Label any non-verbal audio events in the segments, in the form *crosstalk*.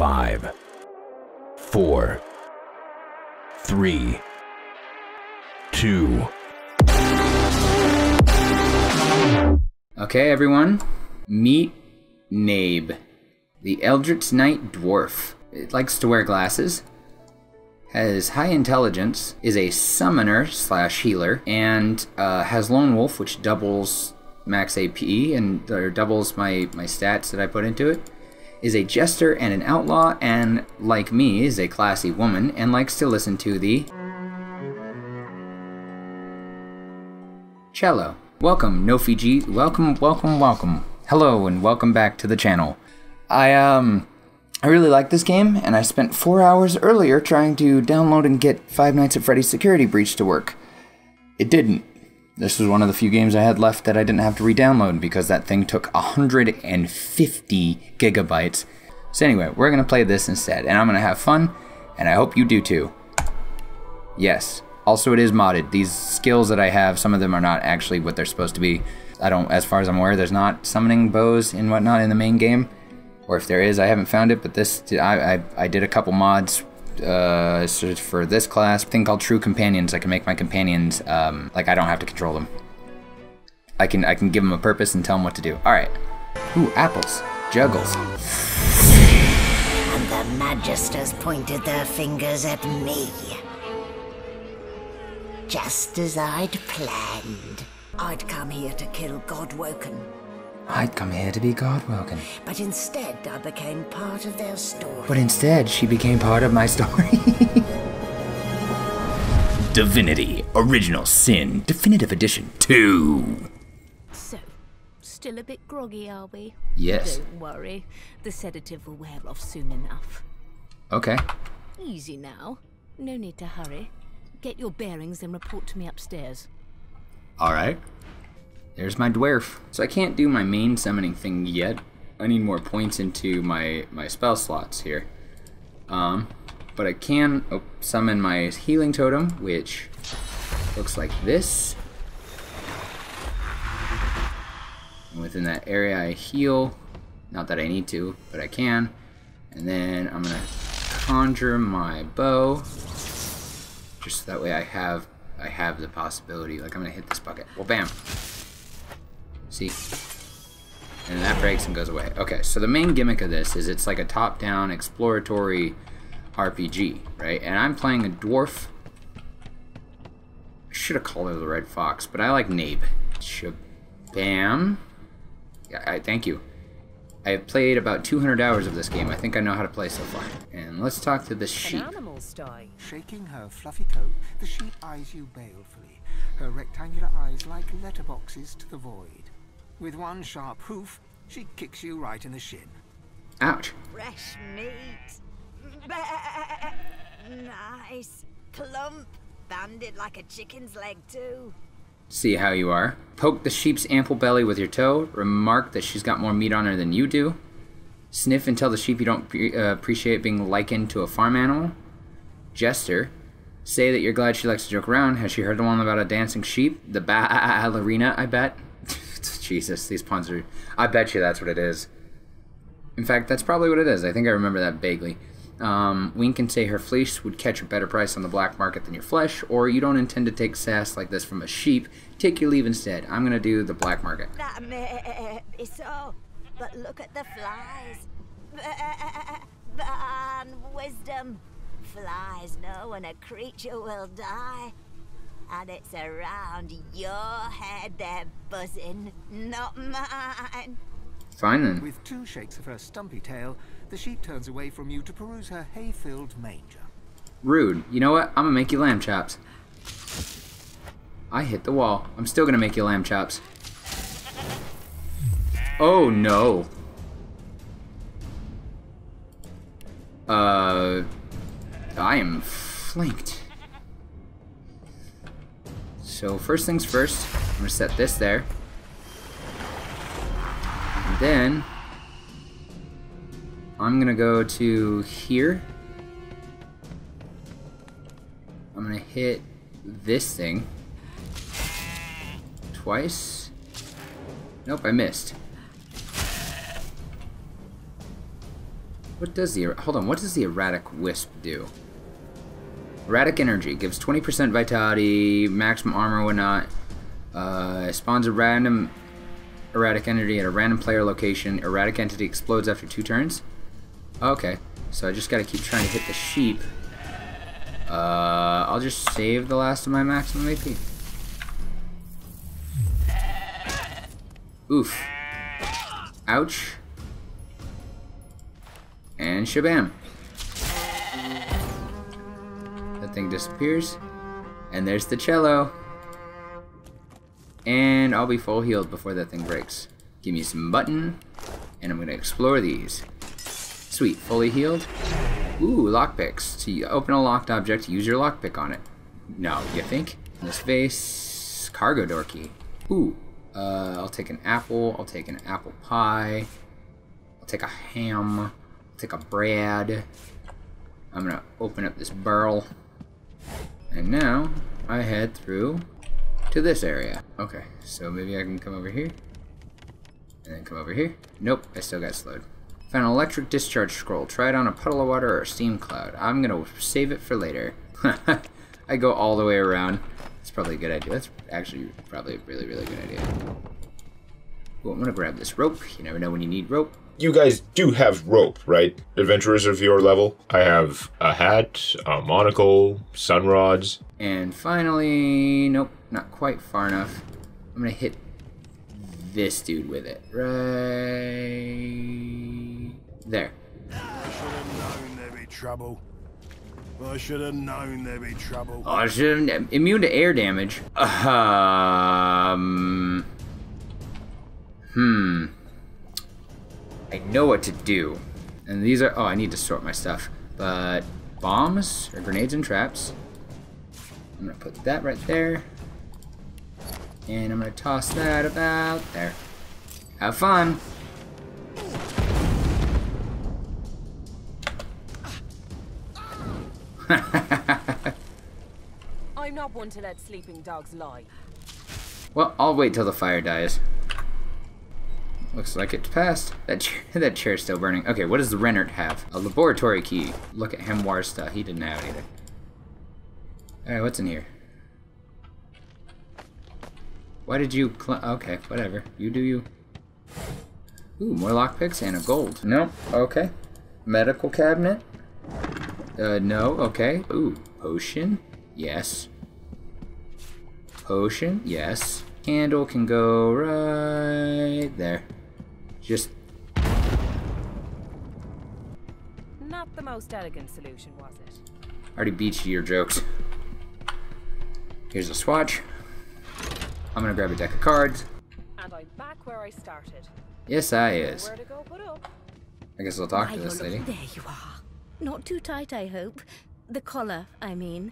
Five, four, three, two. Okay, everyone, meet Nabe, the Eldritch Knight Dwarf. It likes to wear glasses, has high intelligence, is a summoner slash healer, and uh, has Lone Wolf, which doubles max AP and or doubles my, my stats that I put into it. Is a jester and an outlaw, and like me, is a classy woman and likes to listen to the cello. Welcome, Nofi G. Welcome, welcome, welcome. Hello, and welcome back to the channel. I um I really like this game, and I spent four hours earlier trying to download and get Five Nights at Freddy's Security Breach to work. It didn't. This was one of the few games I had left that I didn't have to re-download because that thing took 150 gigabytes. So anyway, we're gonna play this instead, and I'm gonna have fun, and I hope you do too. Yes. Also, it is modded. These skills that I have, some of them are not actually what they're supposed to be. I don't, as far as I'm aware, there's not summoning bows and whatnot in the main game or if there is, I haven't found it. But this, I, I, I did a couple mods uh, for this class, thing called True Companions. I can make my companions um, like I don't have to control them. I can I can give them a purpose and tell them what to do. All right. Ooh, apples, juggles. And the Magisters pointed their fingers at me. Just as I'd planned. I'd come here to kill Godwoken, I'd come here to be Godwoken. but instead I became part of their story. But instead, she became part of my story. *laughs* Divinity Original Sin Definitive Edition 2. So, still a bit groggy, are we? yes. Don't worry, the sedative will wear off soon enough. Okay. Easy now. No need to hurry. Get your bearings and report to me upstairs. All right. There's my dwarf. So I can't do my main summoning thing yet. I need more points into my my spell slots here. Um, but I can oh, summon my healing totem, which looks like this. And within that area, I heal. Not that I need to, but I can. And then I'm gonna conjure my bow, just so that way I have I have the possibility. Like I'm gonna hit this bucket. Well, bam. See? And that breaks and goes away. Okay, so the main gimmick of this is it's like a top-down exploratory RPG, right? And I'm playing a dwarf. I should have called her the Red Fox, but I like Nabe. Shabam. Yeah, I, thank you. I have played about 200 hours of this game. I think I know how to play so far. And let's talk to the sheep. Shaking her fluffy coat, the sheep eyes you balefully, her rectangular eyes like letterboxes to the void. With one sharp hoof, she kicks you right in the shin. Ouch. Fresh meat. nice. Plump. Banded like a chicken's leg, too. See how you are. Poke the sheep's ample belly with your toe. Remark that she's got more meat on her than you do. Sniff and tell the sheep you don't pre- uh, appreciate being likened to a farm animal. Jester. Say that you're glad she likes to joke around. Has she heard the one about a dancing sheep? The ballerina, I bet. Jesus, these puns are. I bet you that's what it is. In fact, that's probably what it is. I think I remember that vaguely. Um, Wink can say her fleece would catch a better price on the black market than your flesh, or you don't intend to take sass like this from a sheep. Take your leave instead. I'm gonna do the black market. That may be so, but look at the flies. Ban wisdom. Flies know when a creature will die. And it's around your head they're buzzing, not mine. Fine then. With two shakes of her stumpy tail, the sheep turns away from you to peruse her hay-filled manger. Rude. You know what? I'm gonna make you lamb chops. I hit the wall. I'm still gonna make you lamb chops. Oh no. Uh, I am flanked. So first things first, I'm gonna set this there. And then I'm gonna go to here. I'm gonna hit this thing twice. Nope, I missed. What does the hold on? What does the erratic wisp do? Erratic energy gives 20% vitality, maximum armor, whatnot. Uh, spawns a random erratic entity at a random player location. Erratic entity explodes after two turns. Okay, so I just gotta keep trying to hit the sheep. Uh, I'll just save the last of my maximum AP. Oof. Ouch. And shabam. Thing disappears. And there's the cello. And I'll be full healed before that thing breaks. Give me some button. And I'm to explore these. Sweet, fully healed. Ooh, lockpicks. To open a locked object, use your lockpick on it. No, you think? In this vase, cargo door key. Ooh, uh, I'll take an apple. I'll take an apple pie. I'll take a ham. I'll take a bread. I'm gonna open up this barrel. And now, I head through to this area. Okay, so maybe I can come over here. And then come over here. Nope, I still got slowed. Found an electric discharge scroll. Try it on a puddle of water or a steam cloud. I'm gonna save it for later. *laughs* I go all the way around. It's probably a good idea. That's actually probably a really, really good idea. Ooh, I'm gonna grab this rope. You never know when you need rope. You guys do have rope, right? Adventurers of your level. I have a hat, a monocle, sun rods. And finally, nope, not quite far enough. I'm gonna hit this dude with it. Right there. I should have known there'd be trouble. I should have known there'd be trouble. Oh, I should have immune to air damage. Um. Hmm. I know what to do. And these are. Oh, I need to sort my stuff. But bombs or grenades and traps. I'm gonna put that right there. And I'm gonna toss that about there. Have fun. *laughs* I'm not one to let sleeping dogs lie. Well, I'll wait till the fire dies. Looks like it's passed. *laughs* That chair, that chair's still burning. Okay, what does the Rennert have? A laboratory key. Look at Hemwar's stuff. He didn't have anything. Alright, what's in here? Why did you Okay, whatever. You do you. Ooh, more lockpicks and a gold. Nope, okay. Medical cabinet? Uh, no, okay. Ooh, potion? Yes. Potion? Yes. Candle can go right there. Just... Not the most elegant solution, was it? I Already beat you your jokes. Here's a swatch. I'm gonna grab a deck of cards. And I'm back where I started. Yes, I is. Where to go put up? I guess I'll talk Why, to this lady. There you are. Not too tight, I hope. The collar, I mean.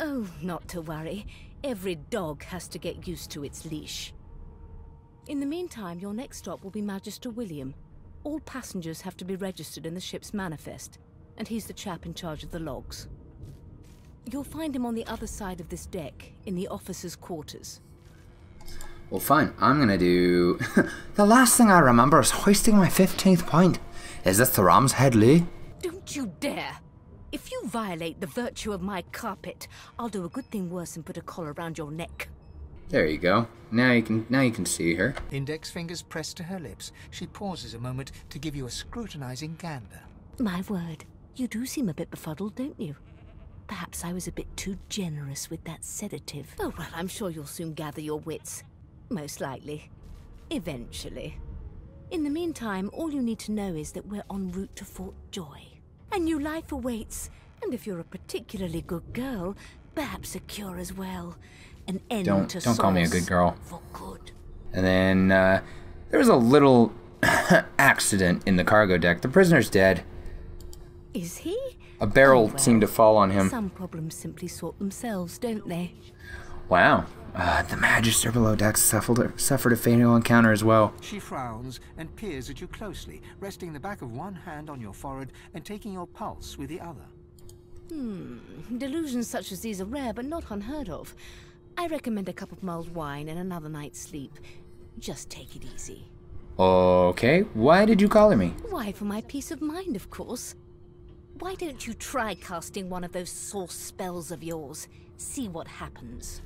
Oh, not to worry. Every dog has to get used to its leash. In the meantime, your next stop will be Magister William. All passengers have to be registered in the ship's manifest, and he's the chap in charge of the logs. You'll find him on the other side of this deck, in the officers' quarters. Well, fine. I'm gonna do. *laughs* the last thing I remember is hoisting my 15th point. Is this the Ram's Head Lee? Don't you dare! If you violate the virtue of my carpet, I'll do a good thing worse and put a collar around your neck. There you go. Now you can now you can see her. Index fingers pressed to her lips, she pauses a moment to give you a scrutinizing gander. My word, you do seem a bit befuddled, don't you? Perhaps I was a bit too generous with that sedative. Oh, well, I'm sure you'll soon gather your wits. Most likely. Eventually. In the meantime, all you need to know is that we're en route to Fort Joy. A new life awaits, and if you're a particularly good girl, perhaps a cure as well. An end Don't- to don't call me a good girl. For good. And then uh, there was a little *coughs* accident in the cargo deck. The prisoner's dead. Is he? A barrel Oh, well. seemed to fall on him. Some problems simply sort themselves, don't they? Wow. Uh, the Magister below deck suffered, suffered a fatal encounter as well. She frowns and peers at you closely, resting the back of one hand on your forehead and taking your pulse with the other. Hmm. Delusions such as these are rare, but not unheard of. I recommend a cup of mulled wine and another night's sleep. Just take it easy. Okay, why did you collar me? Why, for my peace of mind, of course. Why don't you try casting one of those source spells of yours? See what happens.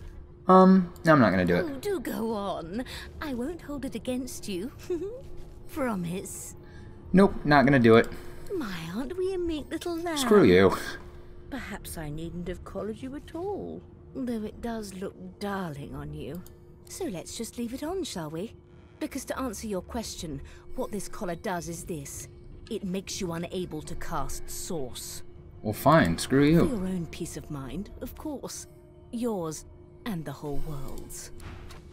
Um, no, I'm not gonna do it. Oh, do go on. I won't hold it against you. *laughs* Promise. Nope, not gonna do it. My, aren't we a meek little lamb? Screw you. Perhaps I needn't have collared you at all. Though it does look darling on you. So let's just leave it on, shall we? Because to answer your question, what this collar does is this. It makes you unable to cast Source. Well, fine, screw you. For you. your own peace of mind, of course. Yours and the whole world's.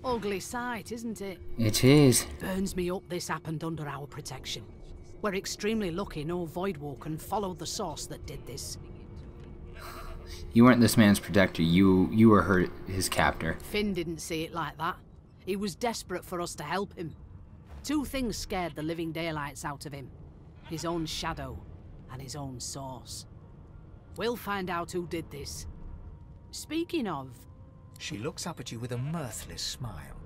Ugly sight, isn't it? It is. Burns me up this happened under our protection. We're extremely lucky no Voidwoken followed the source that did this. You weren't this man's protector. You you were her his captor. Finn didn't see it like that. He was desperate for us to help him. Two things scared the living daylights out of him. His own shadow and his own source. We'll find out who did this. Speaking of, She looks up at you with a mirthless smile.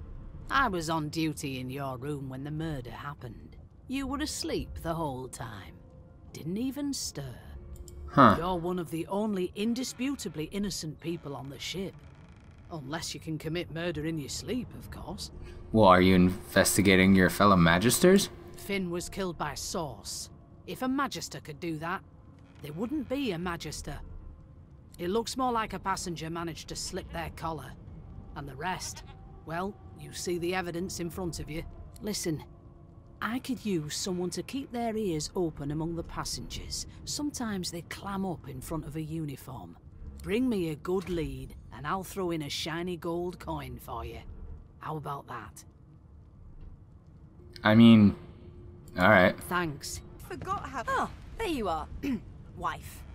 I was on duty in your room when the murder happened. You were asleep the whole time. Didn't even stir. Huh. You're one of the only indisputably innocent people on the ship. Unless you can commit murder in your sleep, of course. Well, are you investigating your fellow magisters? Finn was killed by Source. If a Magister could do that, there wouldn't be a Magister. It looks more like a passenger managed to slip their collar. And the rest, well, you see the evidence in front of you. Listen, I could use someone to keep their ears open among the passengers. Sometimes they clam up in front of a uniform. Bring me a good lead, and I'll throw in a shiny gold coin for you. How about that? I mean, all right. Thanks. Forgot how. Oh, there you are. *clears throat* Wife. *laughs*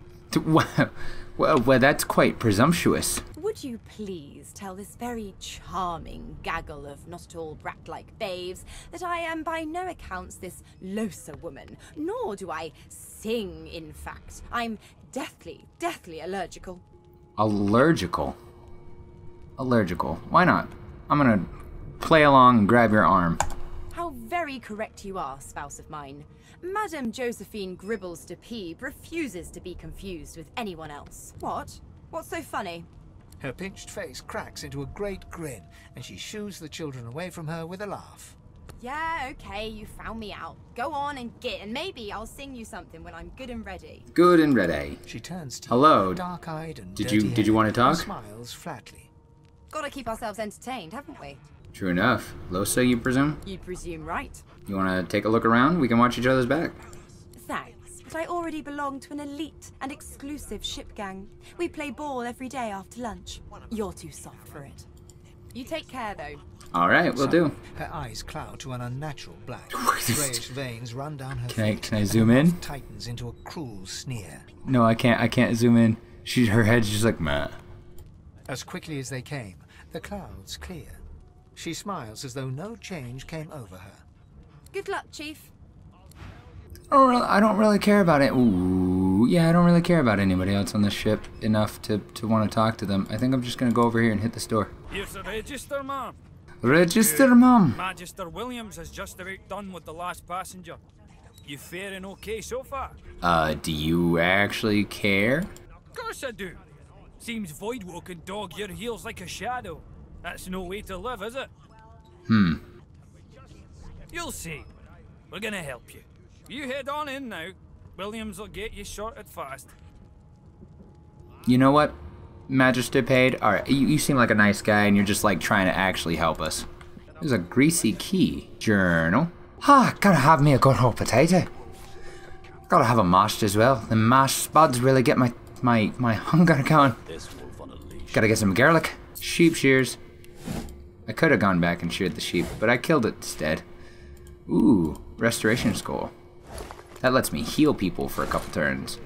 Wow. Well, well, that's quite presumptuous. Would you please tell this very charming gaggle of not at all brat like babes that I am by no accounts this Lohse woman, nor do I sing, in fact. I'm deathly, deathly allergical. Allergical. Allergical. Why not? I'm gonna play along and grab your arm. How very correct you are, spouse of mine. Madame Josephine Gribbles de Peeb refuses to be confused with anyone else. What? What's so funny? Her pinched face cracks into a great grin, and she shoos the children away from her with a laugh. Yeah, okay, you found me out. Go on and get, and maybe I'll sing you something when I'm good and ready. Good and ready. She turns to Hello. you, dark-eyed and Did you- dirty-haired, did you wanna talk? Smiles flatly. Gotta keep ourselves entertained, haven't we? True enough. Lohse, you presume? You presume right. You wanna take a look around? We can watch each other's back. Thanks, but I already belong to an elite and exclusive ship gang. We play ball every day after lunch. You're too soft for it. You take care, though. All right, we'll do. Her eyes cloud to an unnatural black. *laughs* Grayish veins run down her Can I can I zoom in? Tightens into a cruel sneer. No, I can't. I can't zoom in. She her head's just like meh. As quickly as they came, the clouds clear. She smiles as though no change came over her. Good luck, Chief. I don't really, I don't really care about it. Ooh, yeah, I don't really care about anybody else on the ship enough to, to want to talk to them. I think I'm just gonna go over here and hit this door. Here's the register, ma'am. Register, mum. Magister Williams has just about done with the last passenger. You faring okay so far? Uh, do you actually care? Of course I do. Seems Voidwalk can dog your heels like a shadow. That's no way to live, is it? Hmm. You'll see. We're gonna help you. You head on in now. Williams will get you sorted fast. You know what, Magister Paid? All right, you, you seem like a nice guy, and you're just like trying to actually help us. There's a greasy key journal. Ah, gotta have me a good whole potato. Gotta have a mashed as well. The mashed spuds really get my my my hunger going. Gotta get some garlic, sheep shears. I could have gone back and sheared the sheep, but I killed it instead. Ooh, restoration skull. That lets me heal people for a couple turns.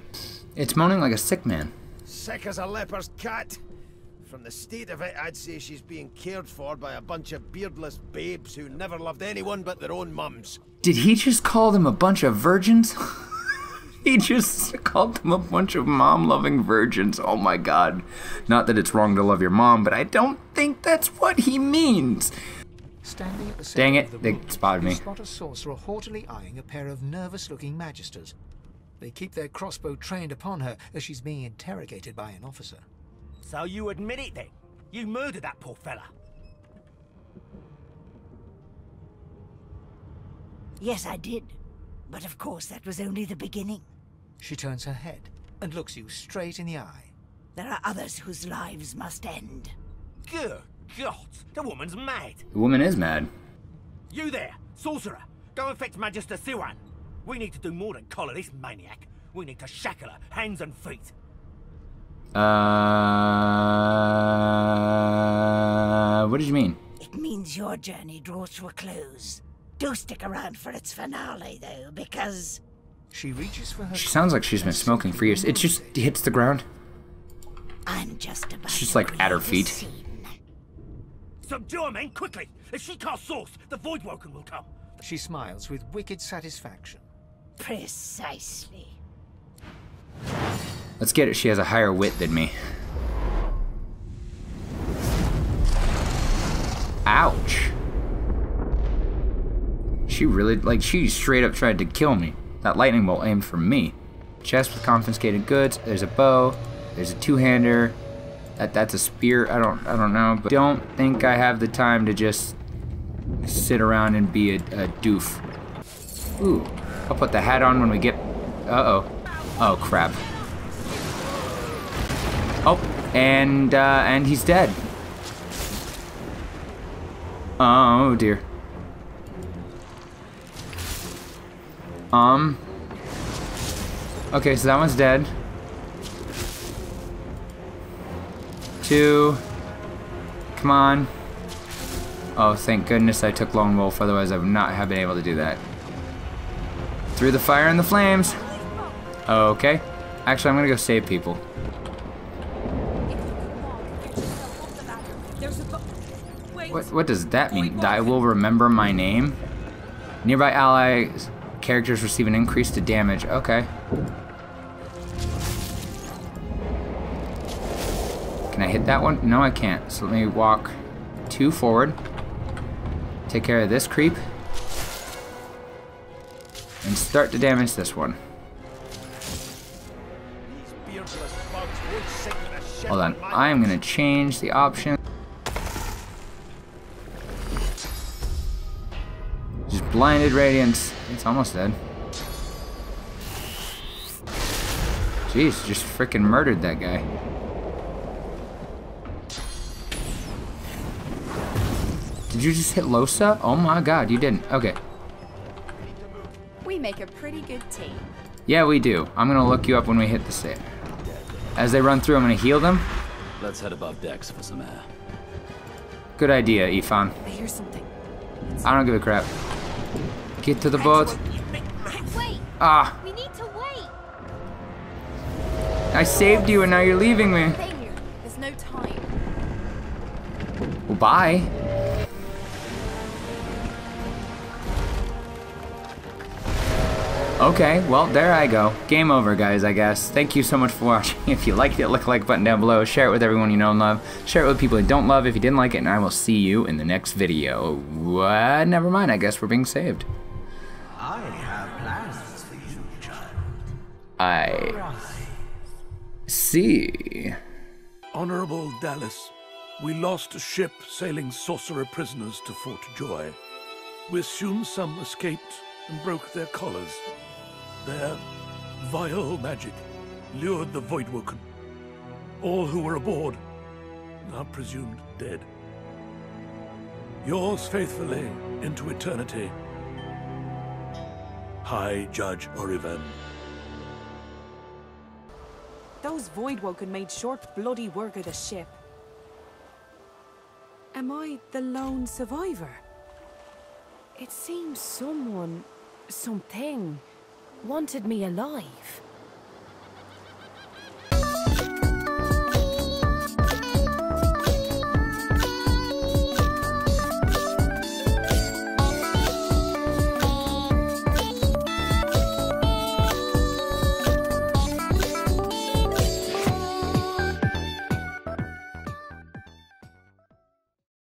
It's moaning like a sick man. Sick as a leper's cat. From the state of it, I'd say she's being cared for by a bunch of beardless babes who never loved anyone but their own mums. Did he just call them a bunch of virgins? *laughs* he just called them a bunch of mom loving virgins. Oh my god. Not that it's wrong to love your mom, but I don't think that's what he means. Standing at the center Dang of it, the they room, spotted me. spot a sorcerer haughtily eyeing a pair of nervous-looking magisters. They keep their crossbow trained upon her as she's being interrogated by an officer. So you admit it then? You murdered that poor fella. Yes, I did. But of course, that was only the beginning. She turns her head and looks you straight in the eye. There are others whose lives must end. Good God, the woman's mad. The woman is mad. You there, sorcerer, go and fetch Magister Siwan. We need to do more than collar this maniac. We need to shackle her, hands and feet. Uh, what did you mean? It means your journey draws to a close. Do stick around for its finale, though, because She reaches for her. She sounds like she's been smoking for years. It just hits the ground. I'm just about She's to like at her create a feet. Scene. Subdue her, men, quickly! If she casts source, the Voidwoken will come. She smiles with wicked satisfaction. Precisely. Let's get it. She has a higher wit than me. Ouch. She really, like, she straight up tried to kill me. That lightning bolt aimed for me. Chest with confiscated goods. There's a bow. There's a two-hander. That that's a spear. I don't I don't know, but don't think I have the time to just sit around and be a, a doof. Ooh, I'll put the hat on when we get. Uh oh. Oh crap. Oh, and uh, and he's dead. Oh dear. Um. Okay, so that one's dead. Two. Come on. Oh, thank goodness I took Lone Wolf, otherwise I would not have been able to do that. Through the fire and the flames. Okay. Actually, I'm gonna go save people. What, what does that mean? I will remember my name? Nearby allies characters receive an increase to damage. Okay. Hit that one? No, I can't. So let me walk two forward. Take care of this creep. And start to damage this one. Hold on. I am going to change the option. Just blinded radiance. It's almost dead. Jeez, just freaking murdered that guy. Did you just hit Lohse? Oh my god, you didn't. Okay. We make a pretty good team. Yeah, we do. I'm gonna look you up when we hit the save. As they run through, I'm gonna heal them. Let's head above decks for some air. Good idea, Ifan. I hear something. I don't give a crap. Get to the boat. Wait! Ah, We need to wait! I saved you and now you're leaving me. There's no time. Well, bye. Okay, well, there I go. Game over, guys, I guess. Thank you so much for watching. *laughs* If you liked it, click like button down below. Share it with everyone you know and love. Share it with people you don't love if you didn't like it, and I will see you in the next video. What? Never mind, I guess we're being saved. I have plans for you, child. I see. Honorable Dallis, we lost a ship sailing sorcerer prisoners to Fort Joy. We assume some escaped and broke their collars. Their vile magic lured the Voidwoken. All who were aboard are presumed dead. Yours faithfully into eternity, High Judge Orivand. Those Voidwoken made short bloody work of the ship. Am I the lone survivor? It seems someone, something, wanted me alive.